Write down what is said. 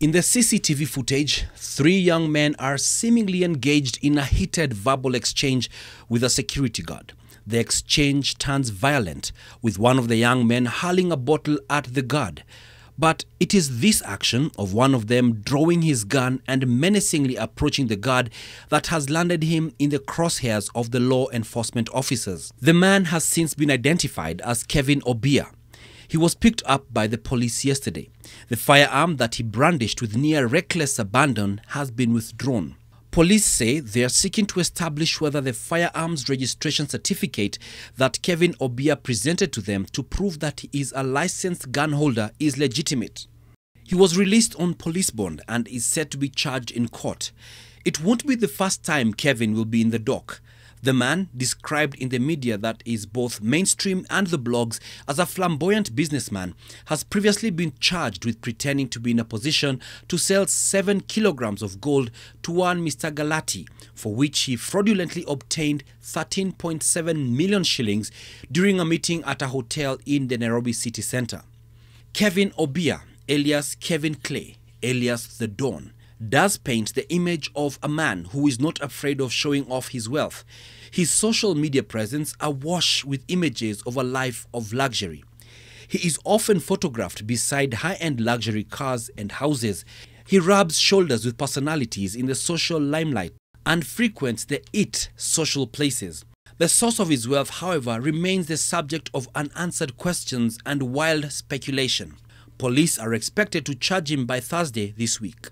In the CCTV footage, three young men are seemingly engaged in a heated verbal exchange with a security guard. The exchange turns violent, with one of the young men hurling a bottle at the guard. But it is this action of one of them drawing his gun and menacingly approaching the guard that has landed him in the crosshairs of the law enforcement officers. The man has since been identified as Kevin Obia. He was picked up by the police yesterday. The firearm that he brandished with near reckless abandon has been withdrawn. Police say they are seeking to establish whether the firearms registration certificate that Kevin Obia presented to them to prove that he is a licensed gun holder is legitimate. He was released on police bond and is set to be charged in court. It won't be the first time Kevin will be in the dock. The man, described in the media that is both mainstream and the blogs as a flamboyant businessman, has previously been charged with pretending to be in a position to sell 7 kilograms of gold to one Mr. Galati, for which he fraudulently obtained 13.7 million shillings during a meeting at a hotel in the Nairobi city centre. Kevin Obia, alias Kevin Clay, alias The Dawn, does paint the image of a man who is not afraid of showing off his wealth. His social media presence awash with images of a life of luxury. He is often photographed beside high end luxury cars and houses. He rubs shoulders with personalities in the social limelight and frequents the it social places. The source of his wealth, however, remains the subject of unanswered questions and wild speculation. Police are expected to charge him by Thursday this week.